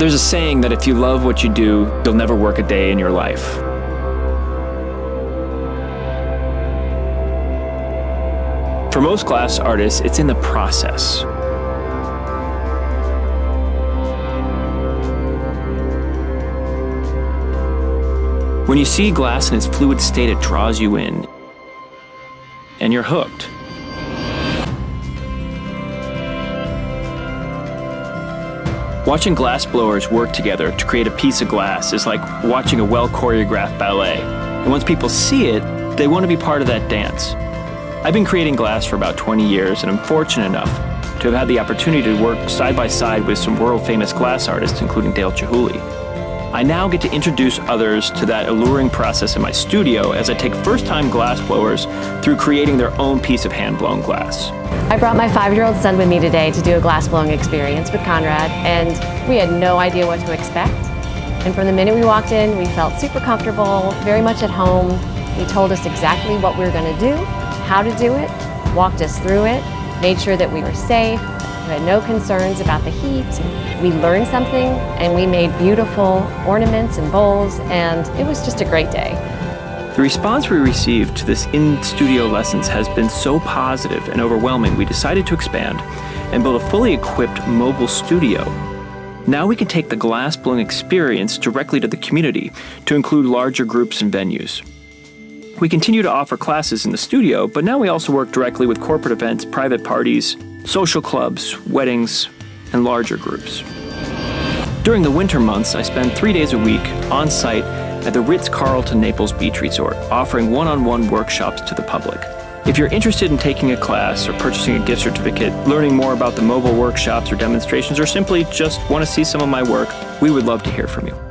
There's a saying that if you love what you do, you'll never work a day in your life. For most glass artists, it's in the process. When you see glass in its fluid state, it draws you in, and you're hooked. Watching glass blowers work together to create a piece of glass is like watching a well choreographed ballet. And once people see it, they want to be part of that dance. I've been creating glass for about 20 years, and I'm fortunate enough to have had the opportunity to work side by side with some world famous glass artists, including Dale Chihuly. I now get to introduce others to that alluring process in my studio as I take first time glass blowers through creating their own piece of hand blown glass. I brought my five year old son with me today to do a glass blowing experience with Conrad, and we had no idea what to expect. And from the minute we walked in, we felt super comfortable, very much at home. He told us exactly what we were going to do, how to do it, walked us through it, made sure that we were safe, had no concerns about the heat. We learned something and we made beautiful ornaments and bowls and it was just a great day. The response we received to this in-studio lessons has been so positive and overwhelming we decided to expand and build a fully equipped mobile studio. Now we can take the glass blowing experience directly to the community to include larger groups and venues. We continue to offer classes in the studio, but now we also work directly with corporate events, private parties, social clubs, weddings, and larger groups. During the winter months, I spend three days a week on site at the Ritz Carlton Naples Beach Resort, offering one on one workshops to the public. If you're interested in taking a class or purchasing a gift certificate, learning more about the mobile workshops or demonstrations, or simply just want to see some of my work, we would love to hear from you.